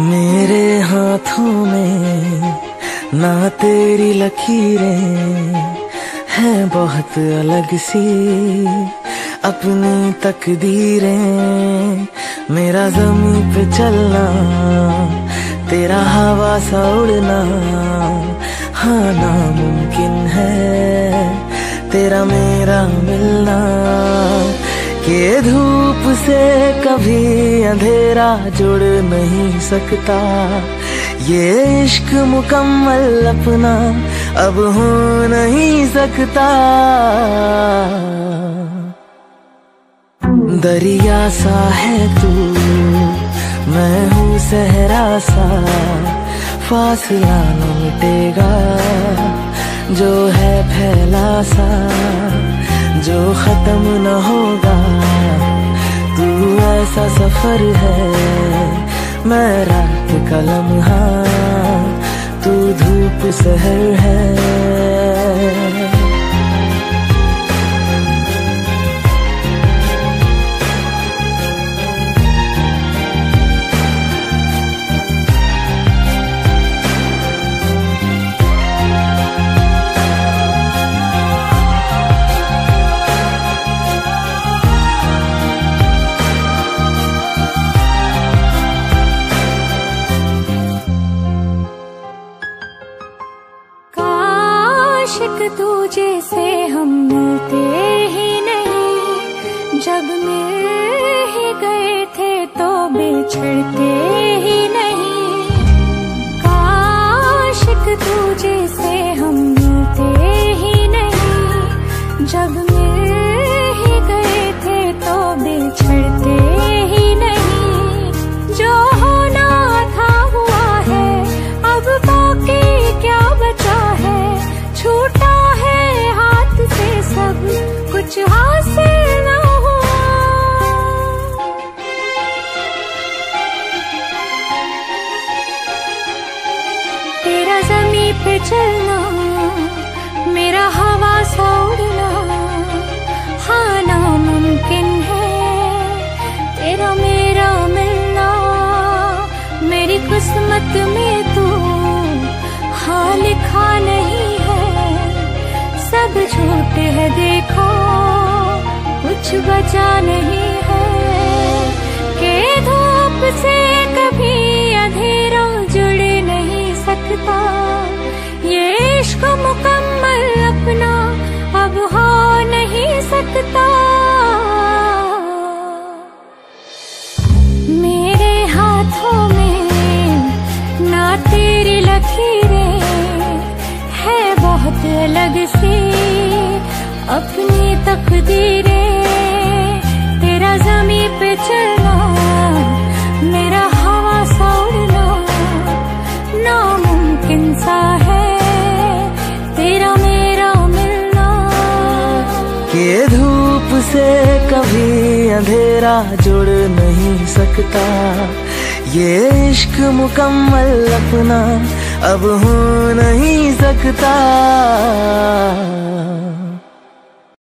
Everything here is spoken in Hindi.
मेरे हाथों में ना तेरी लकीरें हैं बहुत अलग सी। अपनी तकदीरें मेरा ज़मीन पे चलना, तेरा हवा सा उड़ना हाँ नामुमकिन है तेरा मेरा मिलना। के धूप से कभी अंधेरा जुड़ नहीं सकता। ये इश्क मुकम्मल अपना अब हो नहीं सकता। दरिया सा है तू, मैं हूँ सहरा सा। फासला न मिटेगा जो है फैला सा। जो खत्म न होगा, तू ऐसा सफ़र है। मैं रात कलम हाँ तू धूप सहर है। आशिक तुझे से हम मिलते ही नहीं। जब मिल ही गए थे तो बिछड़ते ही नहीं। काशिक तुझे से तेरा चलना, मेरा हवा हाँ है। तेरा मेरा मिलना, मेरी किस्मत में तू हाँ लिखा नहीं कुछ बचा नहीं है। के धूप से कभी अंधेरा जुड़ नहीं सकता। ये इश्क मुकम्मल अपना अब हो नहीं सकता। मेरे हाथों में ना तेरी लकीरें है, बहुत अलग सी। अपनी तकदीरें नामुमकिन सा है तेरा मेरा मिलना। के धूप से कभी अंधेरा जुड़ नहीं सकता। ये इश्क मुकम्मल अपना, अब हो नहीं सकता।